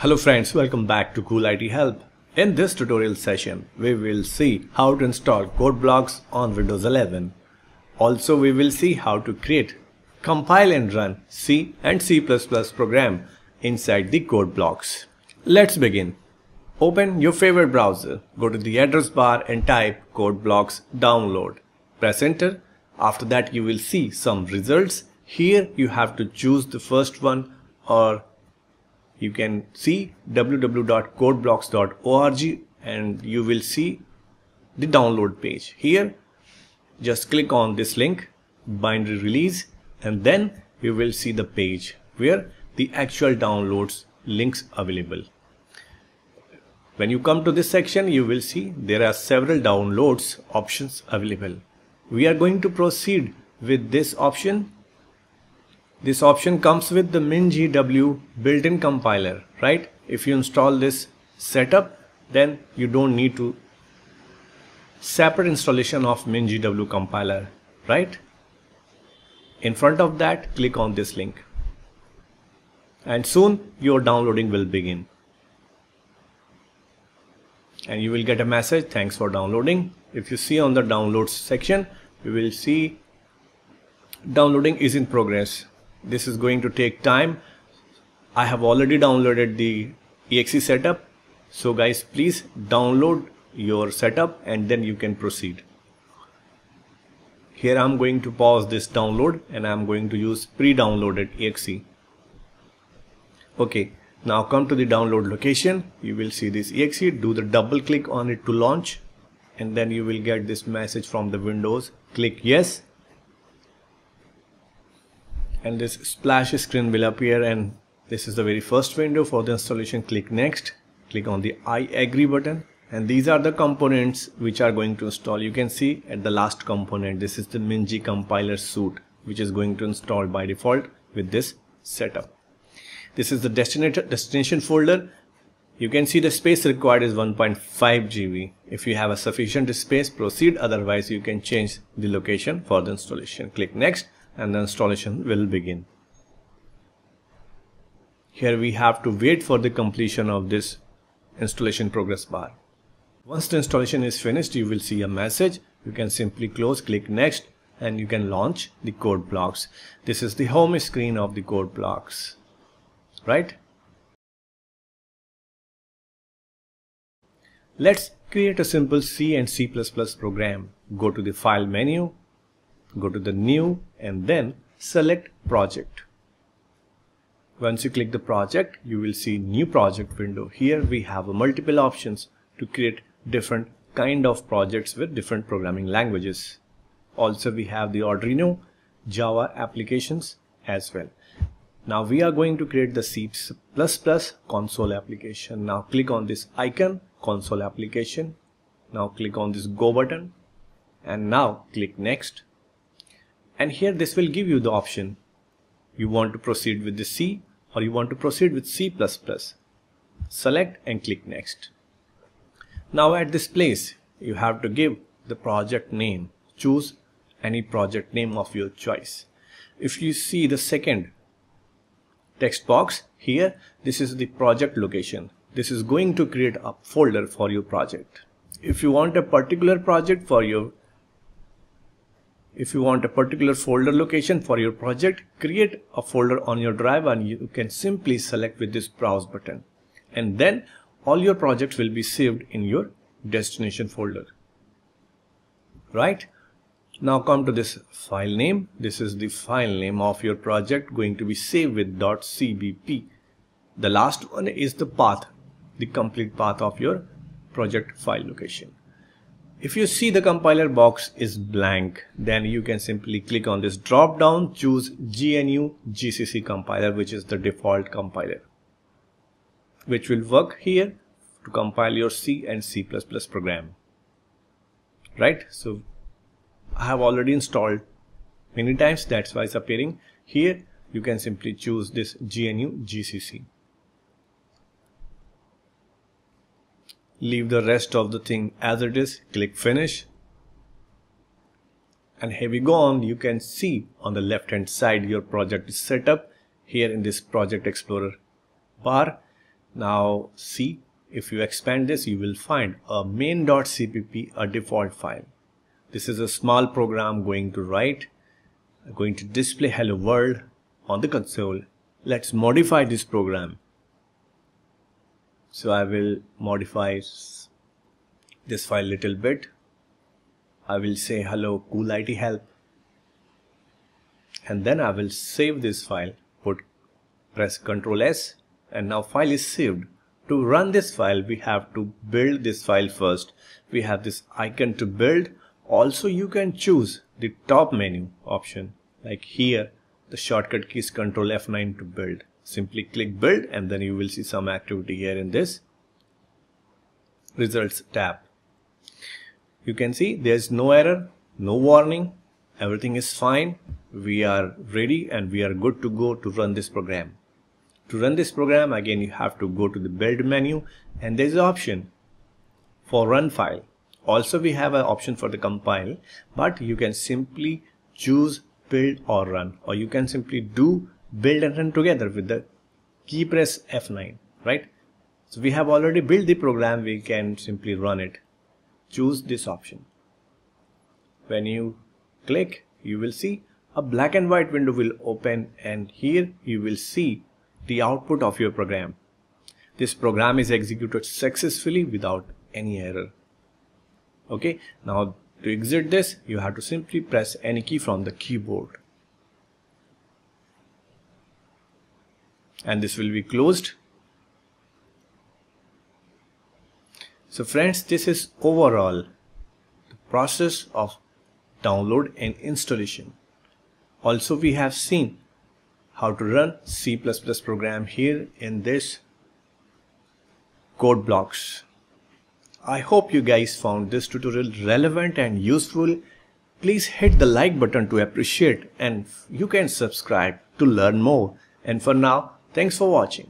Hello friends, welcome back to Cool IT Help. In this tutorial session, we will see how to install code blocks on Windows 11. Also, we will see how to create, compile and run C and C++ program inside the code blocks. Let's begin. Open your favorite browser, go to the address bar and type code blocks download. Press enter. After that you will see some results. Here you have to choose the first one or you can see www.codeblocks.org and you will see the download page. Here just click on this link binary release and then you will see the page where the actual downloads links available. When you come to this section, you will see there are several downloads options available. We are going to proceed with this option. This option comes with the MinGW built-in compiler, right? If you install this setup, then you don't need to separate installation of MinGW compiler, right? In front of that, click on this link. And soon your downloading will begin and you will get a message thanks for downloading if you see on the downloads section you will see downloading is in progress this is going to take time I have already downloaded the exe setup so guys please download your setup and then you can proceed here I'm going to pause this download and I'm going to use pre-downloaded exe okay now come to the download location. You will see this exe. Do the double click on it to launch and then you will get this message from the Windows. Click yes and this splash screen will appear and this is the very first window for the installation. Click next. Click on the I agree button and these are the components which are going to install. You can see at the last component this is the MinG compiler suite which is going to install by default with this setup. This is the destination folder. You can see the space required is 1.5 GB. If you have a sufficient space, proceed. Otherwise, you can change the location for the installation. Click next and the installation will begin. Here we have to wait for the completion of this installation progress bar. Once the installation is finished, you will see a message. You can simply close, click next and you can launch the code blocks. This is the home screen of the code blocks right? Let's create a simple C and C++ program. Go to the File menu, go to the New and then select Project. Once you click the project, you will see New Project window. Here we have multiple options to create different kind of projects with different programming languages. Also we have the Arduino, Java applications as well. Now we are going to create the C++ console application. Now click on this icon, console application. Now click on this go button and now click next. And here this will give you the option. You want to proceed with the C or you want to proceed with C++. Select and click next. Now at this place, you have to give the project name. Choose any project name of your choice. If you see the second text box here this is the project location this is going to create a folder for your project if you want a particular project for your if you want a particular folder location for your project create a folder on your drive and you can simply select with this browse button and then all your projects will be saved in your destination folder right now come to this file name. This is the file name of your project going to be saved with .cbp. The last one is the path, the complete path of your project file location. If you see the compiler box is blank, then you can simply click on this drop down, choose GNU GCC compiler, which is the default compiler, which will work here to compile your C and C++ program. Right? So I have already installed many times that's why it's appearing here you can simply choose this GNU GCC leave the rest of the thing as it is click finish and here we go on you can see on the left hand side your project is set up here in this project explorer bar Now see, if you expand this, you will find a main.cpp, a default file. This is a small program going to write, going to display hello world on the console. Let's modify this program. So I will modify this file little bit. I will say hello cool IT help. And then I will save this file put press ctrl s and now file is saved. To run this file we have to build this file first. We have this icon to build. Also you can choose the top menu option like here the shortcut key is ctrl F9 to build simply click build and then you will see some activity here in this results tab. You can see there's no error no warning. Everything is fine. We are ready and we are good to go to run this program. To run this program again you have to go to the build menu and there's an option for run file. Also we have an option for the compile but you can simply choose build or run or you can simply do build and run together with the key press F9 right so we have already built the program we can simply run it choose this option when you click you will see a black and white window will open and here you will see the output of your program. This program is executed successfully without any error. Okay, now to exit this, you have to simply press any key from the keyboard. And this will be closed. So friends, this is overall the process of download and installation. Also, we have seen how to run C++ program here in this code blocks. I hope you guys found this tutorial relevant and useful. Please hit the like button to appreciate and you can subscribe to learn more. And for now, thanks for watching.